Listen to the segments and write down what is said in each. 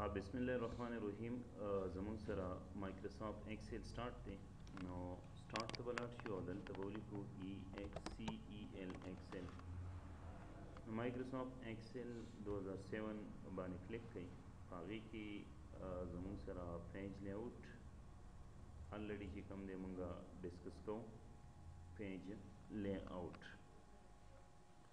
ها بسم الله الرحمن الرحیم زمون سره مایکروسافټ ایکسل سٹارټ دی نو سٹارټ ته بلاټ شو او دلته به ولیکو ای ایکس سی ای ایل ایکسل نو مایکروسافټ ایکسل 2007 باندې کلیک کړئ هغه کې زمون سره پیج لی اوټ الریډي چې کوم دی مونږه ډیسکس کوو پیج لی اوټ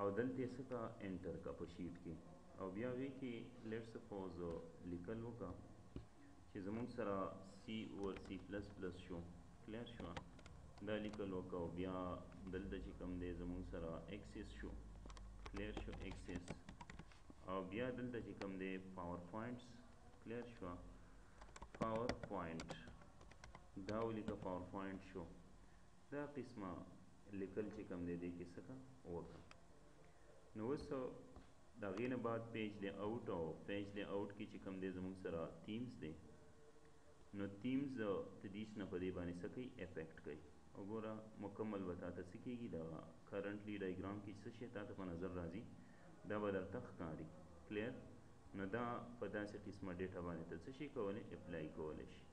او دلته یې څه که انټر که په شیټ کې او بیا هغې کې لیټ سپوز لیکل وکړه چې زمونږ سره سی اوور سی پلس پلس شو کلیر شو دا لیکل وکړه او بیا دلته چې کوم دی زمونږ سره ایکسیس شو کلیر شو ایکسیس او بیا دلته چې کوم دی پاور پوینټس کلیر شو پاور پوینټ دا ولیکه پاور پوینټ شو دا قسمه لیکل چې کم دی دی کې سکه وکړه نو اوس د هغې نه بعد پیج لی آوټ او پیج لی آوټ کې چې کم دی زموږ سره تیمز دی نو تیمز د دیس نه په دې باندې څه کوي افیکټ کوي وګوره مکمل به تاته څه کېږي د کرنټلی ډایګرام کې څه شی تاته په نظر راځي دا به درته ښکاري کلیر نو دا په داسې قسمه ډیټا باندې ته څه شي کولی اپلای کولی شي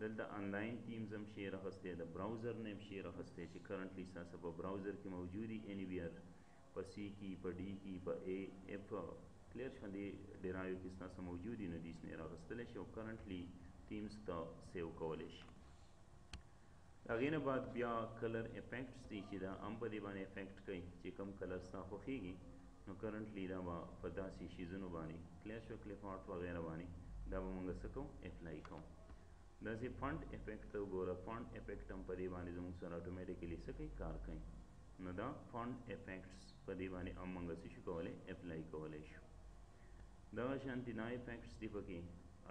دلته انلاین تیمز هم شیر اخستی د براوزر نه هم شیر اخستی چی کرنټلی ستاسو په براوزر کی موجودی اینی ویر په سی کی په ډی کی په ای ایف کلیر شو دی ډیرایو کی ستاسو موجودی نو دیس نه راغستلی شی او کرنټلی تیمز ته سیو کولی شی هغه نه بعد بیا کلر افیکټس دی چې دا هم په دې باندې افیکټ کوي چې کم کلر ستا خوښیږي نو کرنټلی دا به په داسې شیزونو باندې کلیر شو کلیف آرټ وغیره باندې دا به مونږ څه کوو اپلای کوو دا سی فونټ افیکټ ته وګوره فونټ افیکټ هم په دې باندې زموږ سره اتوماتیکلی څه کوي کار کوي نو دا فونټ افیکټس په دې باندې هم موږ څه شو کولای اپلای کولای شو دغه شانتي دا افیکټس دی پکې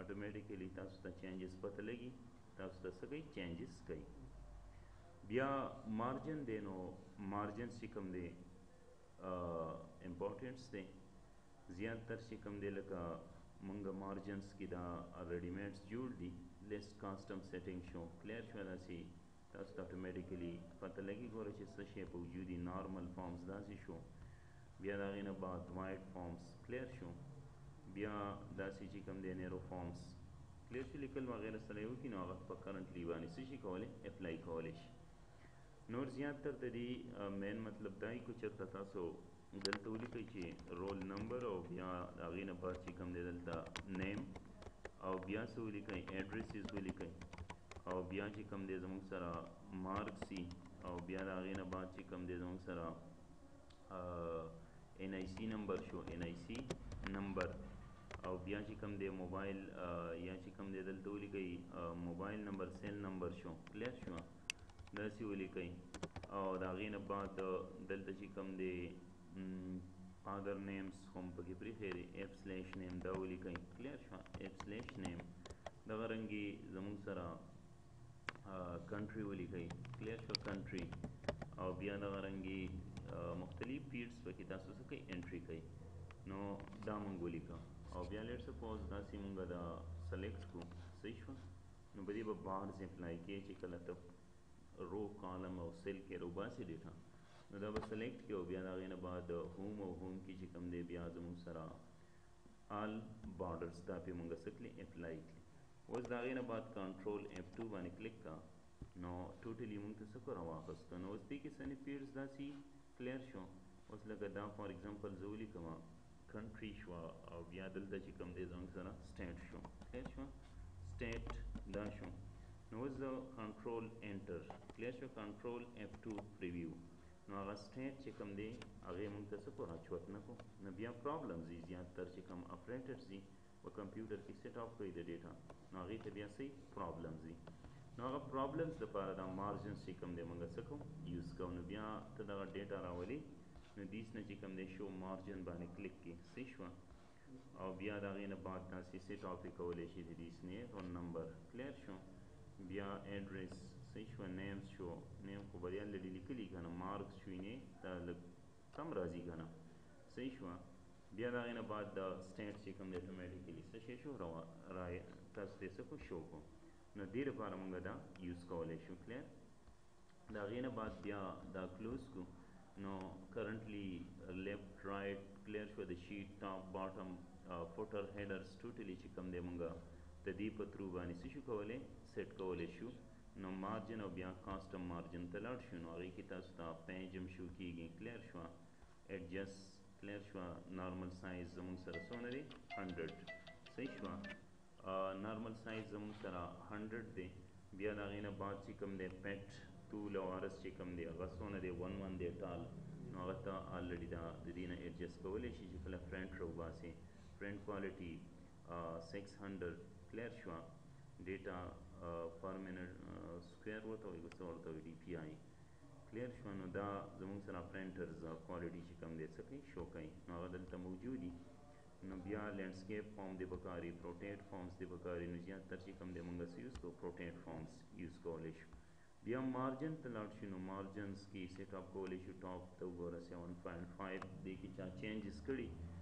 اتوماتیکلی تاسو ته چینجز پته لګي تاسو ته څه کوي چینجز کوي بیا مارجن دی نو مارجن چې کوم دی امپورټنټس دی زیات تر چې کوم دی لکه مونږ مارجنز کې دا ریډیمیډز جوړ دي لیس کاسټم سیټینګ شو کلیر شو داسې تاسو ته اتوماتیکلی پته لګي ګوره چې څه شی په وجودي نارمل فارمز داسې شو بیا د هغې نه بعد وایډ فارمز کلیر شو بیا داسې چې کوم دی نیرو فارمز کلیر شو لیکل وغیره سره یو کې نو هغه په کرنټلی باندې څه شي کولی اپلای کولی شي نور زیات تر د دې مین مطلب دا که چېرته تاسو دلته ولیکئ چې رول نمبر او بیا د هغې نه بعد چې کوم دی دلته نیم او بیا څه ولیکئ ایډریسز ولیکئ او بیا چې کوم دی زموږ سره مارک سي او بیا د هغې نه بعد چې کوم دی زموږ سره ان آی سي نمبر شو ان آی سي نمبر او بیا چې کوم دی موبایل یا چې کوم دی دلته ولیکئ موبایل نمبر سیل نمبر شو کلیر شو داسې ولیکئ او د هغې نه بعد دلته چې کوم دی other names هم پکې پریښی دی اف سلیش نیم دا ولیکئ کلیر شوه اف سلیش نیم دغه رنګې زموږ سره کنټري ولیکئ کلیر شوه کنټري او بیا دغه رنګې مختلف فیډز پکې تاسو څه کوئ انټري کوئ نو دا مونږ ولیکه او بیا لیټ سپوز داسې مونږ دا سلیکټ کو صحیح شوه نو بدی به بارز اپلای کې چې کله ته رو کالم او سیل کې روباسي ډیټا نو دا به سلیکټ کې او بیا دا غینه بعد هوم او هوم کې چې کم دی بیا زموږ سره آل بارډرز دا په مونږ سکلی اپلای کړي اوس دا غینه بعد کنټرول اف 2 باندې کلیک کا نو ټوټلی مونږ ته سکو راواخستو نو اوس دې کې سنی پیرز داسي کلیر شو اوس لکه دا فار ایکزامپل زه ولیکم کنټری شو او بیا دلته چې کوم دی زموږ سره سټیټ شو کلیر شو سټیټ دا شو نو اوس زه کنټرول انټر کلیر شو کنټرول اف 2 پریویو نو هغه سټیټ چې کوم دی هغه موږ ته څه کو راچوت نه کو نو بیا پرابلم زی زیات تر چې کوم اپریټر زی په کمپیوټر کې سیټ اپ کړئ د ډیټا نو هغه ته بیا سي پرابلمز دي نو هغه پرابلمز د پاره دا مارجنز چې کوم دی موږ څه کوو یوز کوو نو بیا ته دغه ډیټا راولي نو دیس نه چې کوم دی شو مارجن باندې کلیک کې سی شوه او بیا د هغې نه بعد تاسې سیټ اپ یې کولی شي د دیس نه او نمبر کلیر شو بیا ایډریس سی شوه نیم شو نیم خو به یاله لیکلي که نه مارکس شوي نه دا لږ کم راځي که نه سی شوه بیا د هغې نه بعد د سټیټ چې کوم دی اتوماتیکلي څه شی شو روا را تاسو ته څه کو شو کو نو دې لپاره موږ دا یوز کولی شو کلیر د هغې نه بعد بیا دا کلوز کو نو کرنټلی لیفټ رایټ کلیر شو د شیټ ټاپ باټم فوټر هیډرز ټوټلی چې کوم دی موږ د دې په ترو باندې څه شو کولی سیټ کولی شو نو مارجن او بیا کاسټم مارجن ته لاړ شو نو هغې کې تاسو ته پیج هم شو کیږي کلیر شوه ایډجسټ کلیر شو نارمل سایز زمونږ سره څونه دی 100 صحیح شو نارمل سایز زمونږ سره 100 دی بیا دا غینه بعد چې کوم دی پټ ټول او ارس چې کوم دی هغه څونه دی 1 1 دی ټال نو هغه ته الریډي دا د دې نه ایڈجسټ کولی شي چې کله فرنټ راوباسي فرنټ کوالټي 600 کلیر شو ډیټا پر منټ سکوير ورته وي څو ورته وي ډي پی آی کلیر شو نو دا زموږ سره پرنټرز کوالټي چې کوم دی څه کوي شو کوي نو هغه دلته موجودي نو بیا لینډسکیپ فارم دی پکاري پروټیټ فارمز دی پکاري نو زیات تر چې کوم دی موږ څه یوز کوو پروټیټ فارمز یوز کولی شو بیا مارجن ته لاړ شو نو مارجنز کې سیټ اپ کولی شو ټاپ ته وګوره 7.5 دی کې چا چینجز کړي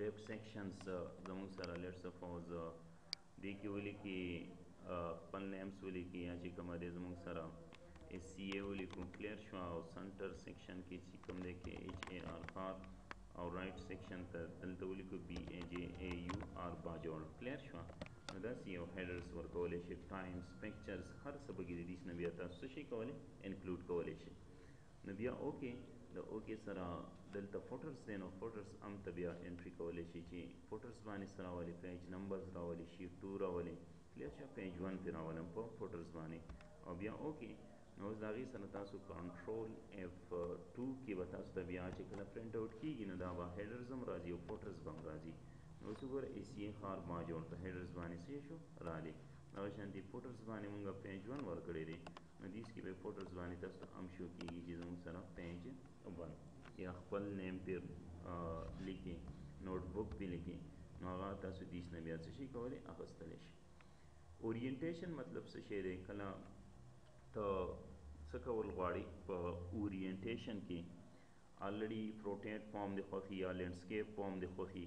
لیفټ سیکشن څه زموږ سره لیفټ صفه او زه دې کې ولیکي خپل نیمس ولیکي یا چې کومه دې زموږ سره اس سی ای ولیکو کلیر شو او سنټر سیکشن کې چې کوم دی کې ایچ ای آر آر او رائټ سیکشن ته دلته ولیکو بی ای جی ای یو آر باجوړ کلیر شو نو داسې یو هیډرز ورکولی شي ټایمز پکچرز هر څه پکې د دې نه بیا تاسو څه شي کولی انکلوډ کولی شي نو بیا اوکې د اوکې سره دلته فوټرس دی نو فوټرس ام ته بیا انټری کولی شي چې فوټرس باندې سره راولي پیج نمبرز راولي شي ټو راولي کلیر شو پیج ون پې راولم په فوټرس باندې او بیا اوکې نو اوس د هغې سره تاسو کنټرول اف ټو کې به تاسو ته بیا چې کله پرنټ اوټ کېږي نو دا به هیډرز هم راځي او فوټرس به هم راځي نو اوس وګوره ای سی ای ښار ما جوړ ته هیډرز باندې څه شو راغلي دغه شانتي فوټرس باندې مونږ پیج ون ورکړی دی نو دیس کی رپورټرز باندې تاسو هم شو کیږي چې زموږ سره پیج وبن یا خپل نیم پیر لیکي نوټ بک پی لیکي نو هغه تاسو دیس نه بیا څه شي کولای اخستلی شي اورینټیشن مطلب څه شی دی کله ته څه کول غواړي په اورینټیشن کې الریډي پروټیټ فارم دی خوخي یا لینډسکیپ فارم دی خوخي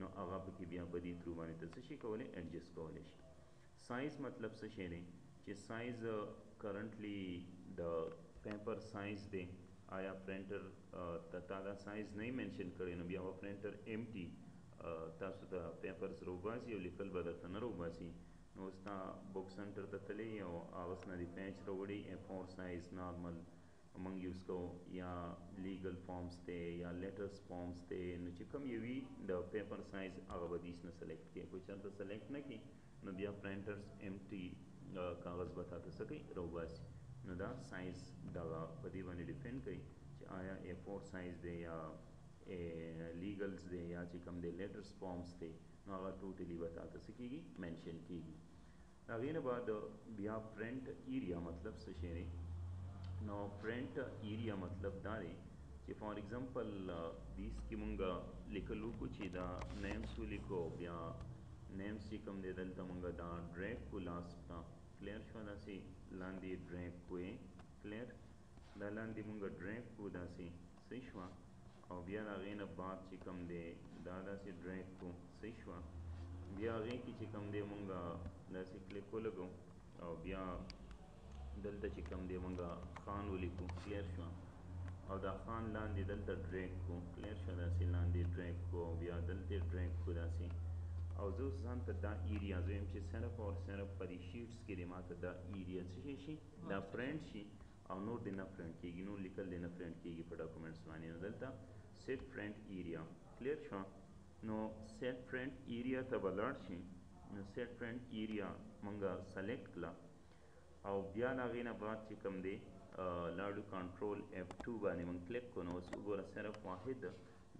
نو هغه په کې بیا په دې ترو باندې ته څه شي کولی ایډجسټ کولی شي سایز مطلب څه شی دی چې سایز کرنټلی د پیپر سایز دی آیا پرنټر ته تا دا سایز نه منشن کړی نو بیا و پرنټر ایم ټي تاسو ته پیپرز روباسي او لیکل به درته نه روباسي نو اوس تا بک سنټر ته تللی او هغه نه دې پیچ راوړي اف فور سایز نارمل مونږ یوز کوو یا لیګل فارمز دی یا لیټرز فارمز دی نو چې کوم یو وي د پیپر سایز هغه به دیس نه سلیکټ کړي که چېرته سلیکټ نه کړي نو بیا پرنټرز امټي کاغذ به تاته څه کوي راوباسي نو دا سایز دغه په دې باندې ډیپینډ کوي چې آیا اے فور سایز دی یا اے لیګلز دی یا چې کوم دی لیټرز فارمز دی نو هغه ټوټلي به تاته څه کېږي مینشن کېږي هغې نه به د بیا پرنټ ایریا مطلب څه شی دی نو پرنټ ایریا مطلب دا دی چې فار ایگزامپل دیس کې مونږ لیکل وکړو چې دا نیمس ولیکو بیا نیمس چې کوم دی دلته مونږ دا ډریک کو لاس ته کلیر شو داسې لاندې ډریک کوې کلیر دا لاندې مونږ ډریک کو داسې صحیح شوه او بیا د هغې نه بعد چې کوم دی دا داسې ډریک کو صحیح شوه بیا هغې کې چې کوم دی مونږ داسې کلیک ولګو او بیا دلته چې کوم دی مونږ خان ولیکو کلیر شوه او دا خان لاندې دلته ډریک کو کلیر شوه داسې لاندې ډریک کو او بیا دلته ډریک کو داسې او زه ځان ته دا ایریا زه یم چې صرف او صرف په دې شیټس کې دې ماته دا ایریا څه شي دا پرنټ شي او نور دې نه پرنټ کیږي نور لیکل دې نه پرنټ کیږي په ډاکومنټس باندې نو دلته سیټ پرنټ ایریا کلیر شو نو سیټ پرنټ ایریا ته بلړ شي نو سیټ پرنټ ایریا مونږه سلیکټ کړه او بیا دا غینه بعد چې کوم دی لاړو کنټرول F2 باندې مونږ کلیک کو نو اوس وګوره صرف واحد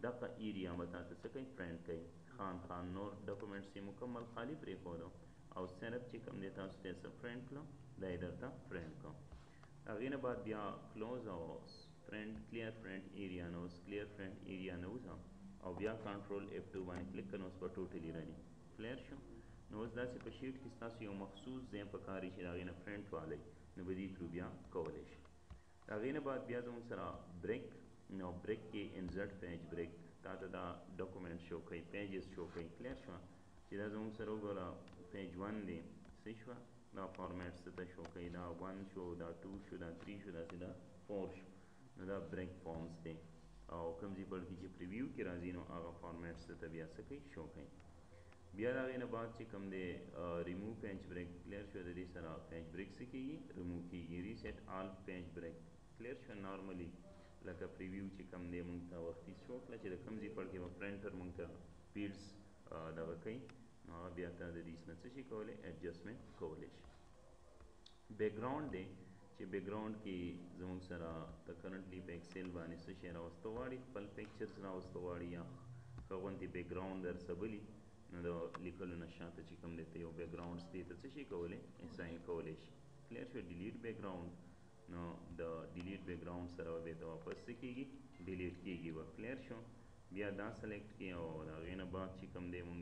دقه ایریا به تاسو څه کوي فرینډ کوي خان خان نور ډاکومنټس یې مکمل خالی پرې خودو او صرف چې کوم دی تاسو ته څه فرینډ کړو دا یې درته فرینډ کو هغې نه بعد بیا کلوز او فرینډ کلیر فرینډ ایریا نه اوس کلیر فرینډ ایریا نه وځه او بیا کنټرول اف ټو باندې کلیک کړه اوس به ټوټلی رانی کلیر شو نو اوس داسې په شیټ کې ستاسو یو مخصوص ځای پکاري چې د هغې نه فرینډ والی نو به دې ترو بیا کولی شي هغې نه بعد بیا زموږ سره بریک نو بریک کې انزرټ پیج بریک تا ته دا ډاکومنټ شو کوي پیجز شو کوي کلیر شو چې دا زموږ سره وګوره پیج 1 دی څه شو دا فارمیټ څه ته شو کوي دا 1 شو دا 2 شو دا 3 شو دا دا 4 شو نو دا بریک فارمز دی او کوم ځای په کې چې پریویو کې راځي نو هغه فارمیټ څه ته بیا څه کوي شو کوي بیا د هغې نه بعد چې کوم دی ریمو پینچ بریک کلیر شو د دې سره پینچ بریک څه کېږي ریمو کېږي ریسیټ آل پینچ بریک کلیر شو نارملی لکه پریویو چې کوم دی مونږ ته وختي شو کله چې د کوم ځای پړ کې به پرنټر مونږ ته پیډز دغه کوي نو هغه بیا ته د دې نه څه شي کولی ایډجسټمنټ کولی شي بیکګراوند دی چی بګراونډ کی زموږ سره ته کرنټلی په اکسیل باندی څه شی راوستو غواړی خپل پکچرز راوستو غواړی یا خغونتی بګراونډ درسبلی نو د لیکلو نه شاته چی کوم دی ته یو بګراونډز دی ته څه شی کولی اساین کولی شی کلیر شو ډیلیټ بګراونډ نو د ډیلیټ بګراونډ سره به بیرته واپس څه کیږی ډیلیټ کیږی به کلیر شو بیا دا سلیکټ کی او د هغه نه بعد چی کوم دی مونږ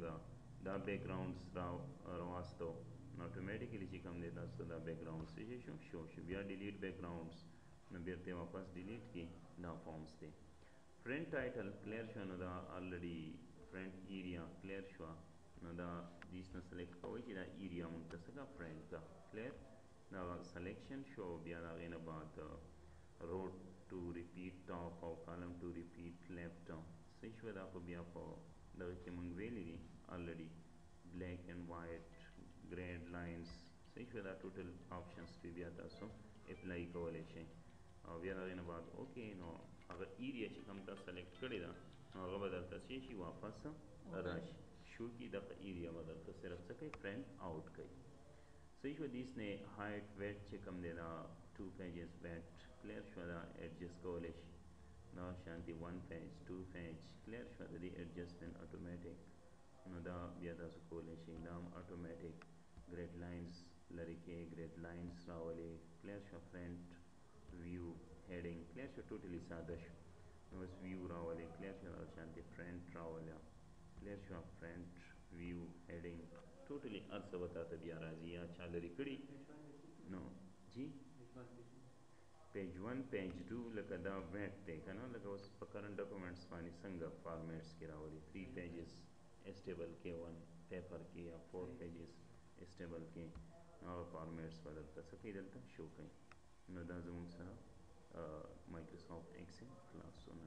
دا بیک ګراونډس را رواستو نو اټومیټیکلی چی کوم دی تاسو ته دا بیک ګراونډ څه شی شو شو شو بیا ډیلیټ بیک ګراونډس نو بیرته واپس ډیلیټ کی دا فارمز دی فرنټ ټایټل کلیر شو نو دا الریډی فرنټ ایریا کلیر شو نو دا دیس نه سلیکټ کوی چی دا ایریا مونږ ته څه کا فرنټ کا کلیر دا غږ سلیکشن شو او بیا د هغې نه بعد روټ ټو ریپیټ ټاپ او کالم ټو ریپیټ لیفټ څه شوه دا خو بیا په دغه کې مونږ ویلي دي الریډي بلیک اینډ وایټ ګریډ لاینز څه شوه دا ټوټل آپشنز پې بیا تاسو اپلای کولی شئ او بیا د هغې نه بعد اوکې نو هغه ایریا چې کوم تاسو سلیکټ کړې ده نو هغه به درته څه شي واپس راشي شو کې دغه ایریا به درته صرف څه کوي پرنټ آوټ کوي صحیح شو دیس نه هایټ ویټ چې کم دی دا ټو پیجز ویټ کلیر شو دا ایډجسټ کولی شي دا شانتی ون پیج ټو پیج کلیر شو د دې ایډجسټمنټ اتوماتیک نو دا بیا تاسو کولی شي دا هم اتوماتیک ګریډ لاینز لري کې ګریډ لاینز راولي کلیر شو فرنٹ ویو هډینګ کلیر شو ټوټلی ساده شو نو اوس ویو راولي کلیر شو دا شانتی فرنٹ راولي کلیر شو فرنٹ ویو هیډینګ ټوټلی هر څه به تاته بیا راځي یا چا لري کړي نو جی پیج 1 پیج 2 لکه دا ویټ دی کنه لکه اوس په کرنٹ ډاکومېنټس باندې څنګه فارمیټس کې راولي 3 پیجز اسټیبل کې 1 پیپر کې یا 4 پیجز اسټیبل کې هغه فارمیټس به دلته څه کوي دلته شو کوي نو دا زموږ سره مایکروسافټ ایکسل کلاسونه